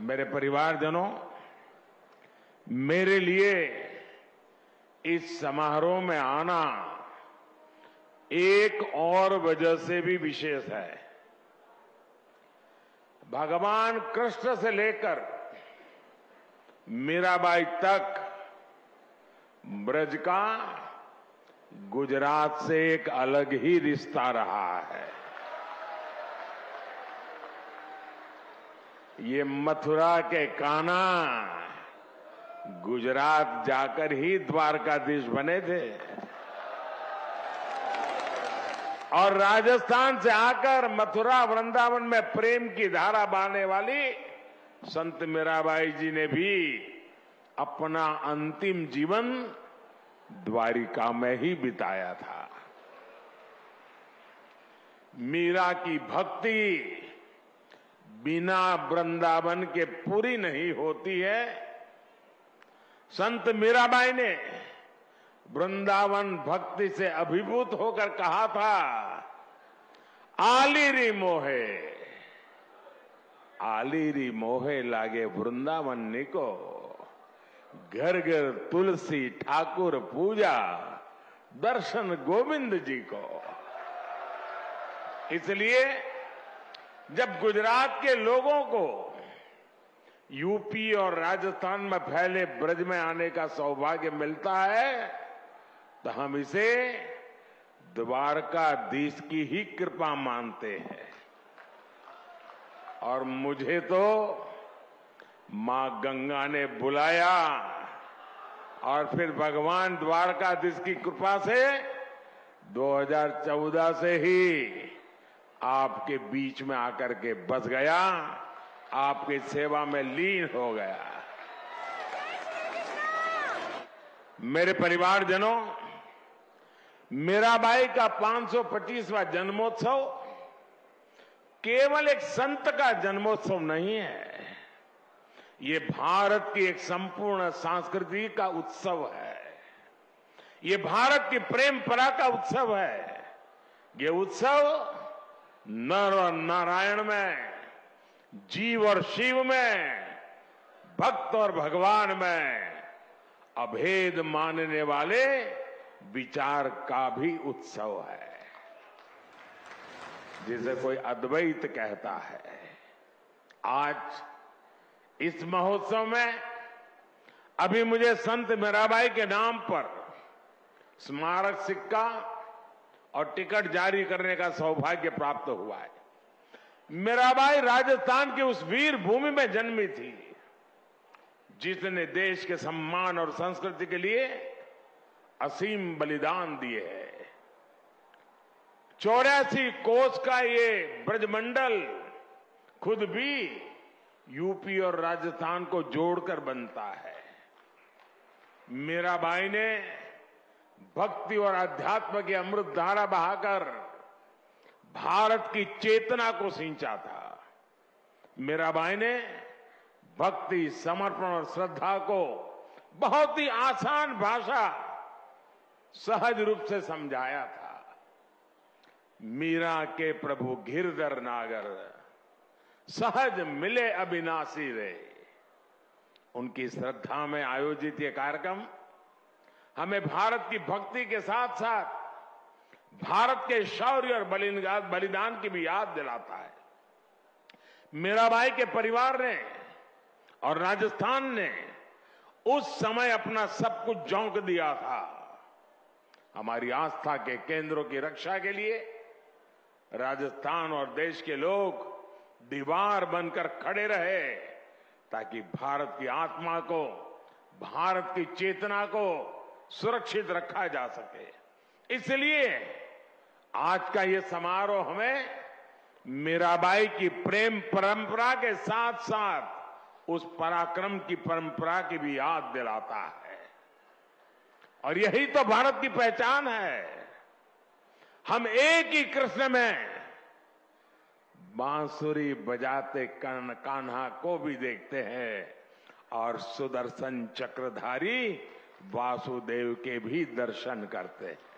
मेरे परिवारजनों, मेरे लिए इस समारोह में आना एक और वजह से भी विशेष है। भगवान कृष्ण से लेकर मीराबाई तक ब्रज का गुजरात से एक अलग ही रिश्ता रहा है। ये मथुरा के काना गुजरात जाकर ही द्वारकाधीश बने थे। और राजस्थान से आकर मथुरा वृंदावन में प्रेम की धारा बहने वाली संत मीराबाई जी ने भी अपना अंतिम जीवन द्वारिका में ही बिताया था। मीरा की भक्ति बिना वृंदावन के पूरी नहीं होती है। संत मीराबाई ने वृंदावन भक्ति से अभिभूत होकर कहा था, आलिरी मोहे आलिरी मोहे लागे वृंदावन निको। घर घर तुलसी ठाकुर पूजा, दर्शन गोविंद जी को। इसलिए जब गुजरात के लोगों को यूपी और राजस्थान में फैले ब्रज में आने का सौभाग्य मिलता है तो हम इसे द्वारकाधीश की ही कृपा मानते हैं। और मुझे तो माँ गंगा ने बुलाया और फिर भगवान द्वारकाधीश की कृपा से 2014 से ही आपके बीच में आकर के बस गया, आपकी सेवा में लीन हो गया। मेरे परिवारजनों, मीराबाई का 525वां जन्मोत्सव केवल एक संत का जन्मोत्सव नहीं है, ये भारत की एक संपूर्ण संस्कृति का उत्सव है। ये भारत की प्रेम परा का उत्सव है। ये उत्सव नर और नारायण में, जीव और शिव में, भक्त और भगवान में अभेद मानने वाले विचार का भी उत्सव है। जिसे कोई अद्वैत कहता है। आज इस महोत्सव में अभी मुझे संत मीराबाई के नाम पर स्मारक सिक्का और टिकट जारी करने का सौभाग्य प्राप्त हुआ है। मीराबाई राजस्थान की उस वीर भूमि में जन्मी थी, जिसने देश के सम्मान और संस्कृति के लिए असीम बलिदान दिए है। चौरासी कोस का ये ब्रजमंडल खुद भी यूपी और राजस्थान को जोड़कर बनता है। मीराबाई ने भक्ति और अध्यात्म की अमृत धारा बहाकर भारत की चेतना को सिंचा था। मीराबाई ने भक्ति, समर्पण और श्रद्धा को बहुत ही आसान भाषा सहज रूप से समझाया था। मीरा के प्रभु गिरधर नागर सहज मिले अविनाशी रे। उनकी श्रद्धा में आयोजित ये कार्यक्रम हमें भारत की भक्ति के साथ साथ भारत के शौर्य और बलिदान की भी याद दिलाता है। मीराबाई के परिवार ने और राजस्थान ने उस समय अपना सब कुछ झोंक दिया था। हमारी आस्था के केंद्रों की रक्षा के लिए राजस्थान और देश के लोग दीवार बनकर खड़े रहे ताकि भारत की आत्मा को, भारत की चेतना को सुरक्षित रखा जा सके। इसलिए आज का ये समारोह हमें मीराबाई की प्रेम परंपरा के साथ साथ उस पराक्रम की परंपरा की भी याद दिलाता है। और यही तो भारत की पहचान है। हम एक ही कृष्ण में बांसुरी बजाते कर्ण कान्हा को भी देखते हैं और सुदर्शन चक्रधारी वासुदेव के भी दर्शन करते। हैं